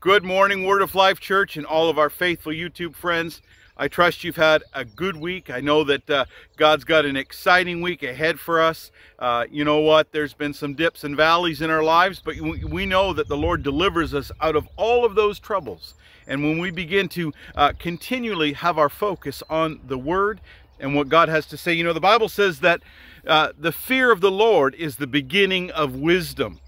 Good morning, Word of Life Church, and all of our faithful YouTube friends. I trust you've had a good week. I know that uh, God's got an exciting week ahead for us. Uh, you know what? There's been some dips and valleys in our lives, but we know that the Lord delivers us out of all of those troubles. And when we begin to uh, continually have our focus on the Word and what God has to say, you know, the Bible says that uh, the fear of the Lord is the beginning of wisdom.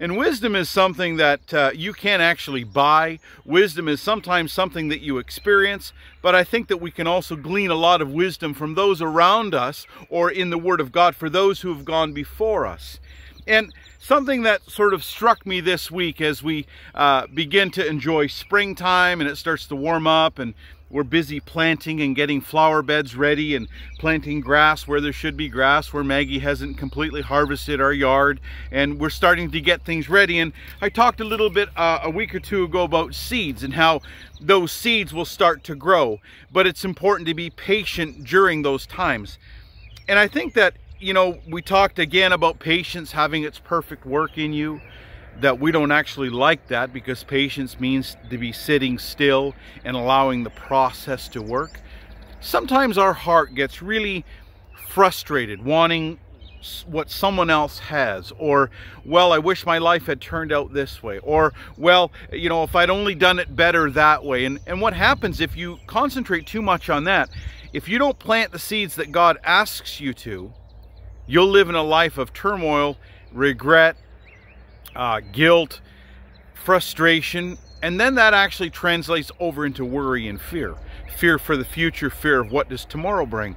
And wisdom is something that uh, you can't actually buy. Wisdom is sometimes something that you experience, but I think that we can also glean a lot of wisdom from those around us or in the Word of God for those who have gone before us. And something that sort of struck me this week as we uh, begin to enjoy springtime and it starts to warm up and we're busy planting and getting flower beds ready and planting grass where there should be grass where Maggie hasn't completely harvested our yard. And we're starting to get things ready. And I talked a little bit uh, a week or two ago about seeds and how those seeds will start to grow. But it's important to be patient during those times. And I think that you know we talked again about patience having its perfect work in you that we don't actually like that because patience means to be sitting still and allowing the process to work. Sometimes our heart gets really frustrated wanting what someone else has or well I wish my life had turned out this way or well you know if I'd only done it better that way and and what happens if you concentrate too much on that if you don't plant the seeds that God asks you to you'll live in a life of turmoil regret uh, guilt, frustration, and then that actually translates over into worry and fear. Fear for the future, fear of what does tomorrow bring.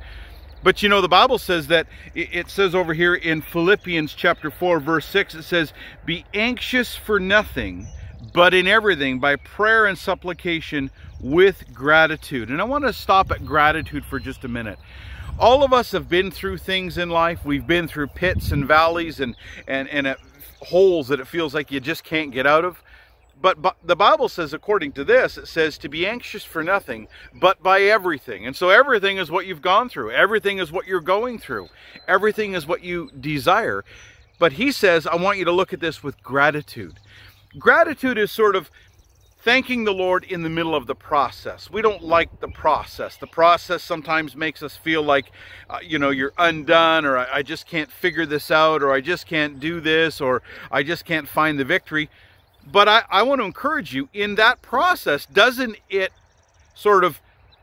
But you know, the Bible says that, it says over here in Philippians chapter 4, verse 6, it says, Be anxious for nothing, but in everything, by prayer and supplication with gratitude. And I want to stop at gratitude for just a minute all of us have been through things in life. We've been through pits and valleys and, and, and holes that it feels like you just can't get out of. But, but, the Bible says, according to this, it says to be anxious for nothing, but by everything. And so everything is what you've gone through. Everything is what you're going through. Everything is what you desire. But he says, I want you to look at this with gratitude. Gratitude is sort of thanking the Lord in the middle of the process. We don't like the process. The process sometimes makes us feel like, uh, you know, you're undone or I, I just can't figure this out or I just can't do this or I just can't find the victory. But I, I want to encourage you in that process, doesn't it sort of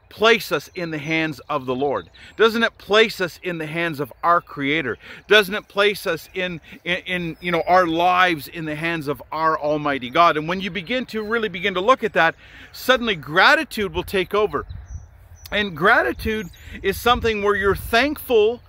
place us in the hands of the Lord? Doesn't it place us in the hands of our Creator? Doesn't it place us in, in, in, you know, our lives in the hands of our Almighty God? And when you begin to really begin to look at that, suddenly gratitude will take over. And gratitude is something where you're thankful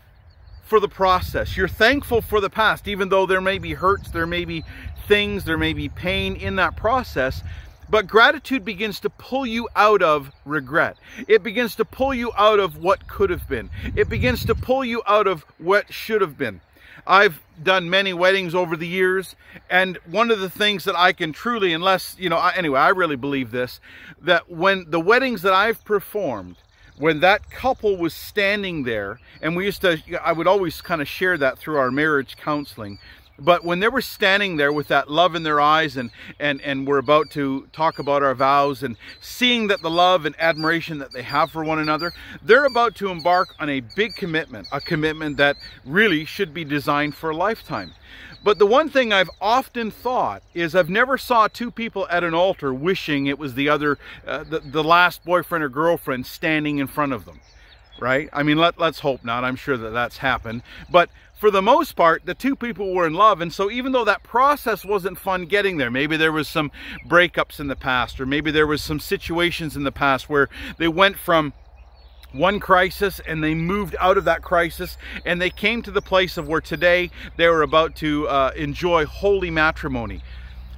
for the process. You're thankful for the past, even though there may be hurts, there may be things, there may be pain in that process. But gratitude begins to pull you out of regret. It begins to pull you out of what could have been. It begins to pull you out of what should have been. I've done many weddings over the years, and one of the things that I can truly, unless, you know, anyway, I really believe this, that when the weddings that I've performed, when that couple was standing there, and we used to, I would always kind of share that through our marriage counseling, but when they were standing there with that love in their eyes and, and, and we're about to talk about our vows and seeing that the love and admiration that they have for one another, they're about to embark on a big commitment, a commitment that really should be designed for a lifetime. But the one thing I've often thought is I've never saw two people at an altar wishing it was the other, uh, the, the last boyfriend or girlfriend standing in front of them, right? I mean, let, let's hope not. I'm sure that that's happened. But for the most part, the two people were in love. And so even though that process wasn't fun getting there, maybe there was some breakups in the past, or maybe there was some situations in the past where they went from one crisis and they moved out of that crisis and they came to the place of where today they were about to uh, enjoy holy matrimony.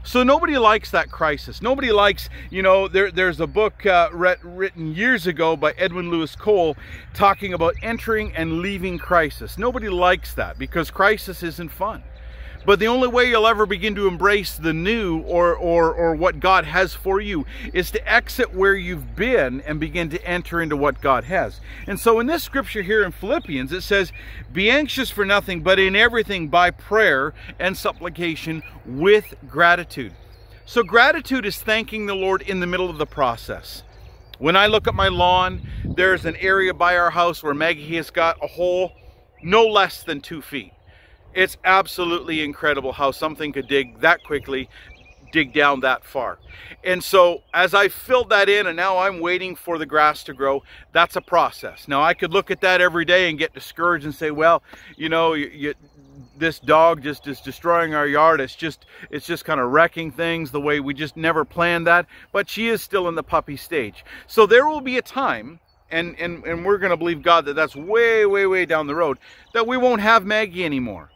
So nobody likes that crisis. Nobody likes, you know, there, there's a book uh, written years ago by Edwin Louis Cole talking about entering and leaving crisis. Nobody likes that because crisis isn't fun. But the only way you'll ever begin to embrace the new or, or, or what God has for you is to exit where you've been and begin to enter into what God has. And so in this scripture here in Philippians, it says, Be anxious for nothing, but in everything by prayer and supplication with gratitude. So gratitude is thanking the Lord in the middle of the process. When I look at my lawn, there's an area by our house where Maggie has got a hole no less than two feet. It's absolutely incredible how something could dig that quickly, dig down that far. And so as I filled that in and now I'm waiting for the grass to grow, that's a process. Now I could look at that every day and get discouraged and say, well, you know, you, you, this dog just is destroying our yard. It's just, it's just kind of wrecking things the way we just never planned that. But she is still in the puppy stage. So there will be a time and, and, and we're going to believe God that that's way, way, way down the road, that we won't have Maggie anymore.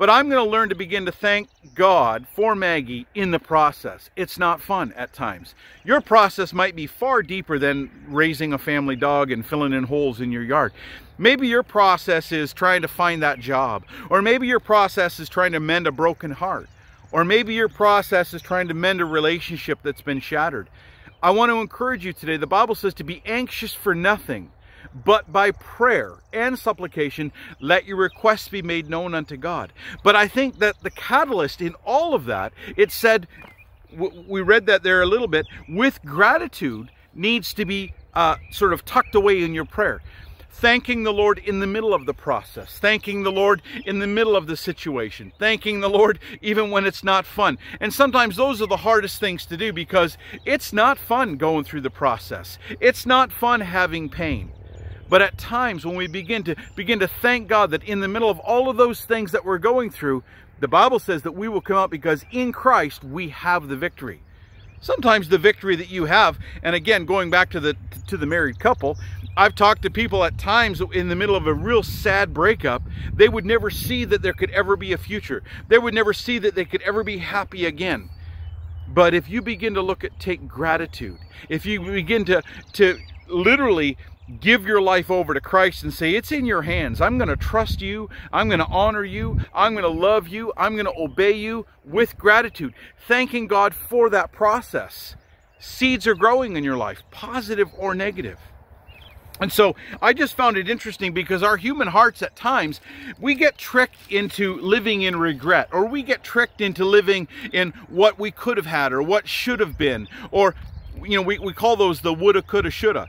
But I'm going to learn to begin to thank God for Maggie in the process. It's not fun at times. Your process might be far deeper than raising a family dog and filling in holes in your yard. Maybe your process is trying to find that job. Or maybe your process is trying to mend a broken heart. Or maybe your process is trying to mend a relationship that's been shattered. I want to encourage you today. The Bible says to be anxious for nothing but by prayer and supplication, let your requests be made known unto God. But I think that the catalyst in all of that, it said, we read that there a little bit, with gratitude needs to be uh, sort of tucked away in your prayer. Thanking the Lord in the middle of the process, thanking the Lord in the middle of the situation, thanking the Lord even when it's not fun. And sometimes those are the hardest things to do because it's not fun going through the process. It's not fun having pain. But at times when we begin to begin to thank God that in the middle of all of those things that we're going through, the Bible says that we will come out because in Christ we have the victory. Sometimes the victory that you have, and again, going back to the to the married couple, I've talked to people at times in the middle of a real sad breakup, they would never see that there could ever be a future. They would never see that they could ever be happy again. But if you begin to look at take gratitude, if you begin to to literally give your life over to Christ and say, it's in your hands. I'm going to trust you. I'm going to honor you. I'm going to love you. I'm going to obey you with gratitude, thanking God for that process. Seeds are growing in your life, positive or negative. And so I just found it interesting because our human hearts at times, we get tricked into living in regret or we get tricked into living in what we could have had or what should have been or you know, we, we call those the woulda, coulda, shoulda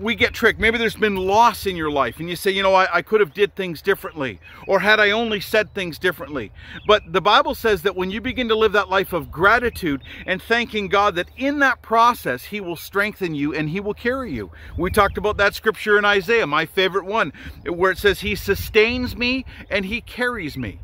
we get tricked. Maybe there's been loss in your life and you say, you know, I, I, could have did things differently or had I only said things differently. But the Bible says that when you begin to live that life of gratitude and thanking God that in that process, he will strengthen you and he will carry you. We talked about that scripture in Isaiah, my favorite one, where it says he sustains me and he carries me.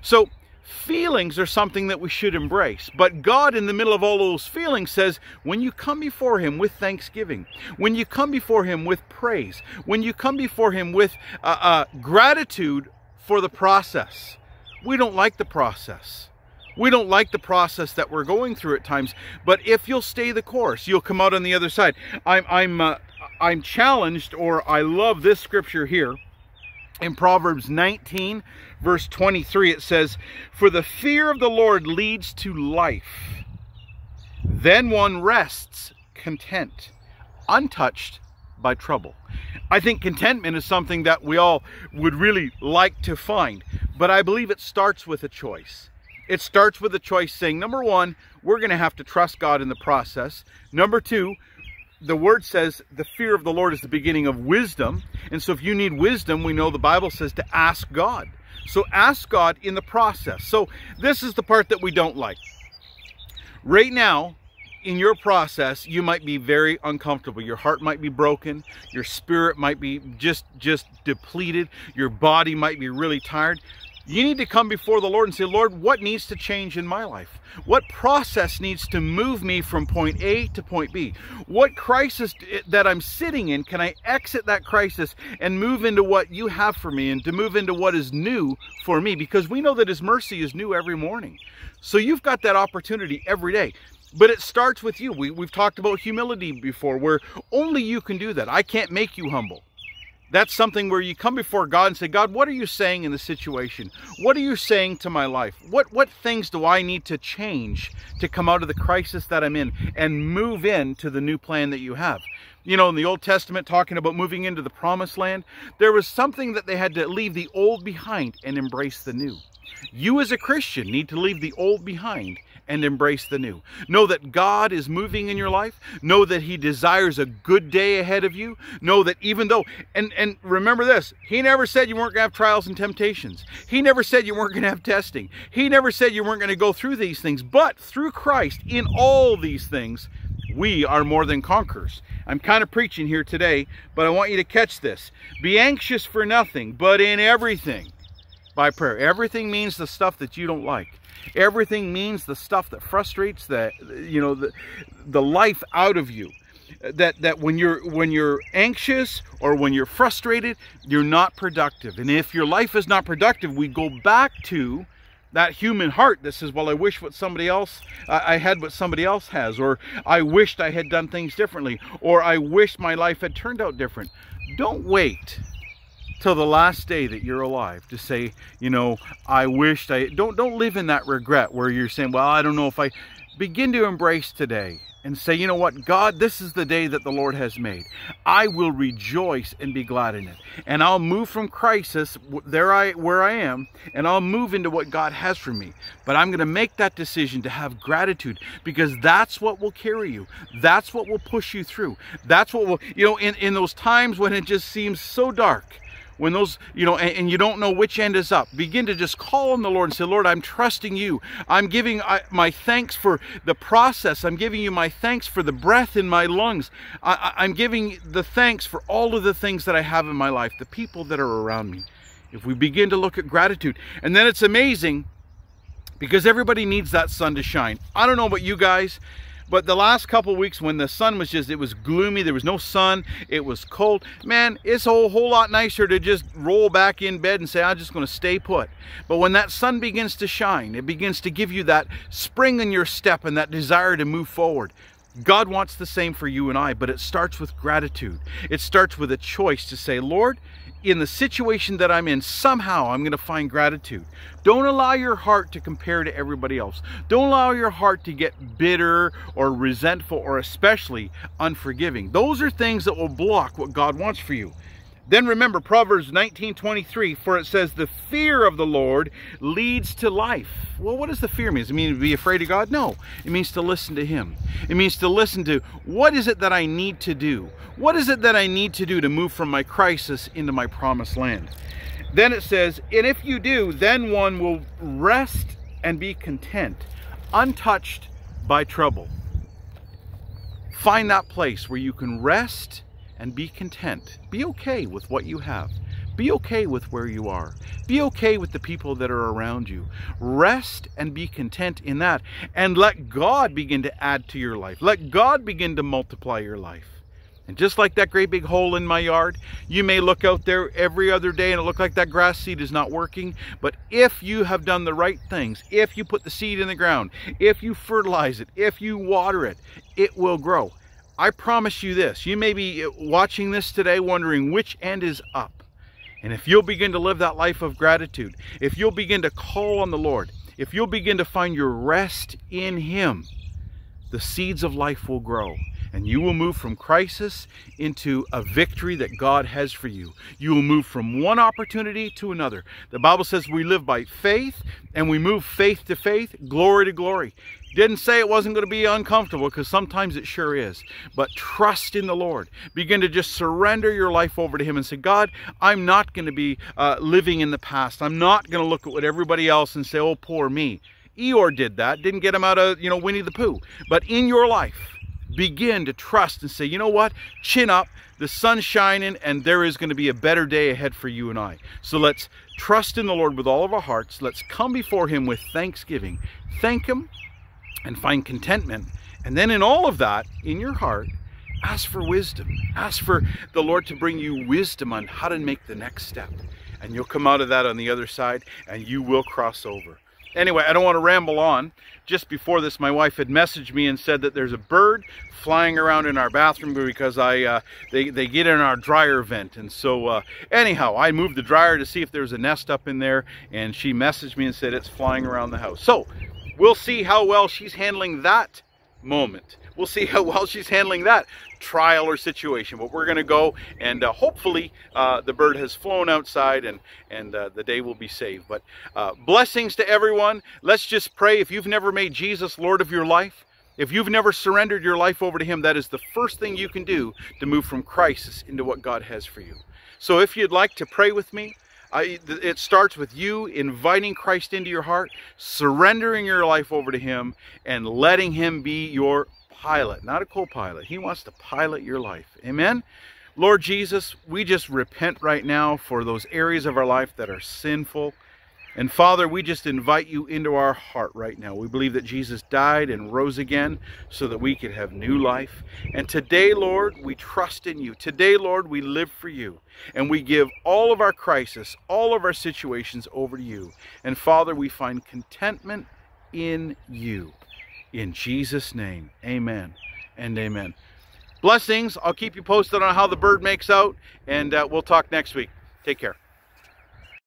So Feelings are something that we should embrace. But God, in the middle of all those feelings, says, when you come before Him with thanksgiving, when you come before Him with praise, when you come before Him with uh, uh, gratitude for the process, we don't like the process. We don't like the process that we're going through at times, but if you'll stay the course, you'll come out on the other side. I'm, I'm, uh, I'm challenged, or I love this scripture here in Proverbs 19, verse 23, it says, For the fear of the Lord leads to life. Then one rests content, untouched by trouble. I think contentment is something that we all would really like to find, but I believe it starts with a choice. It starts with a choice saying, number one, we're going to have to trust God in the process. Number two, the word says the fear of the Lord is the beginning of wisdom. And so if you need wisdom, we know the Bible says to ask God. So ask God in the process. So this is the part that we don't like. Right now, in your process, you might be very uncomfortable. Your heart might be broken. Your spirit might be just, just depleted. Your body might be really tired. You need to come before the Lord and say, Lord, what needs to change in my life? What process needs to move me from point A to point B? What crisis eh, that I'm sitting in, can I exit that crisis and move into what you have for me and to move into what is new for me? Because we know that his mercy is new every morning. So you've got that opportunity every day. But it starts with you. We, we've talked about humility before, where only you can do that. I can't make you humble. That's something where you come before God and say, God, what are you saying in the situation? What are you saying to my life? What, what things do I need to change to come out of the crisis that I'm in and move into the new plan that you have? You know, in the Old Testament, talking about moving into the promised land, there was something that they had to leave the old behind and embrace the new. You as a Christian need to leave the old behind and embrace the new. Know that God is moving in your life. Know that he desires a good day ahead of you. Know that even though, and, and remember this, he never said you weren't going to have trials and temptations. He never said you weren't going to have testing. He never said you weren't going to go through these things. But through Christ, in all these things, we are more than conquerors. I'm kind of preaching here today, but I want you to catch this. Be anxious for nothing, but in everything by prayer. Everything means the stuff that you don't like. Everything means the stuff that frustrates the, you know, the, the life out of you. That, that when you're when you're anxious or when you're frustrated, you're not productive. And if your life is not productive, we go back to that human heart that says, well, I wish what somebody else, I had what somebody else has, or I wished I had done things differently, or I wish my life had turned out different. Don't wait till the last day that you're alive to say, you know, I wished I, don't, don't live in that regret where you're saying, well, I don't know if I, begin to embrace today and say, you know what, God, this is the day that the Lord has made. I will rejoice and be glad in it. And I'll move from crisis there I where I am, and I'll move into what God has for me. But I'm going to make that decision to have gratitude because that's what will carry you. That's what will push you through. That's what will, you know, in, in those times when it just seems so dark, when those, you know, and, and, you don't know which end is up, begin to just call on the Lord and say, Lord, I'm trusting you. I'm giving my thanks for the process. I'm giving you my thanks for the breath in my lungs. I, I'm giving the thanks for all of the things that I have in my life, the people that are around me. If we begin to look at gratitude, and then it's amazing because everybody needs that sun to shine. I don't know about you guys, but the last couple weeks when the sun was just, it was gloomy, there was no sun, it was cold, man, it's a whole, whole lot nicer to just roll back in bed and say, I'm just going to stay put. But when that sun begins to shine, it begins to give you that spring in your step and that desire to move forward. God wants the same for you and I, but it starts with gratitude. It starts with a choice to say, Lord, in the situation that I'm in, somehow I'm going to find gratitude. Don't allow your heart to compare to everybody else. Don't allow your heart to get bitter or resentful or especially unforgiving. Those are things that will block what God wants for you. Then remember Proverbs 19:23, for it says, "The fear of the Lord leads to life." Well, what does the fear mean? Does it mean to be afraid of God? No. It means to listen to Him. It means to listen to what is it that I need to do? What is it that I need to do to move from my crisis into my promised land? Then it says, "And if you do, then one will rest and be content, untouched by trouble." Find that place where you can rest and be content. Be okay with what you have. Be okay with where you are. Be okay with the people that are around you. Rest and be content in that. And let God begin to add to your life. Let God begin to multiply your life. And just like that great big hole in my yard, you may look out there every other day and it look like that grass seed is not working. But if you have done the right things, if you put the seed in the ground, if you fertilize it, if you water it, it will grow. I promise you this, you may be uh, watching this today wondering which end is up. And if you'll begin to live that life of gratitude, if you'll begin to call on the Lord, if you'll begin to find your rest in Him, the seeds of life will grow and you will move from crisis into a victory that God has for you. You will move from one opportunity to another. The Bible says we live by faith and we move faith to faith, glory to glory. Didn't say it wasn't going to be uncomfortable because sometimes it sure is. But trust in the Lord. Begin to just surrender your life over to Him and say, God, I'm not going to be uh, living in the past. I'm not going to look at what everybody else and say, oh, poor me. Eeyore did that. Didn't get him out of, you know, Winnie the Pooh. But in your life, begin to trust and say, you know what? Chin up, the sun's shining, and there is going to be a better day ahead for you and I. So let's trust in the Lord with all of our hearts. Let's come before Him with thanksgiving. Thank Him and find contentment. And then in all of that, in your heart, ask for wisdom. Ask for the Lord to bring you wisdom on how to make the next step. And you'll come out of that on the other side and you will cross over. Anyway, I don't want to ramble on. Just before this, my wife had messaged me and said that there's a bird flying around in our bathroom because I uh, they, they get in our dryer vent. And so uh, anyhow, I moved the dryer to see if there's a nest up in there and she messaged me and said it's flying around the house. So we'll see how well she's handling that moment. We'll see how well she's handling that trial or situation. But we're going to go and uh, hopefully uh, the bird has flown outside and, and uh, the day will be saved. But uh, blessings to everyone. Let's just pray. If you've never made Jesus Lord of your life, if you've never surrendered your life over to Him, that is the first thing you can do to move from crisis into what God has for you. So if you'd like to pray with me, I, it starts with you inviting Christ into your heart, surrendering your life over to Him, and letting Him be your pilot, not a co-pilot. He wants to pilot your life. Amen? Lord Jesus, we just repent right now for those areas of our life that are sinful. And Father, we just invite you into our heart right now. We believe that Jesus died and rose again so that we could have new life. And today, Lord, we trust in you. Today, Lord, we live for you. And we give all of our crisis, all of our situations over to you. And Father, we find contentment in you. In Jesus' name, amen and amen. Blessings. I'll keep you posted on how the bird makes out, and uh, we'll talk next week. Take care.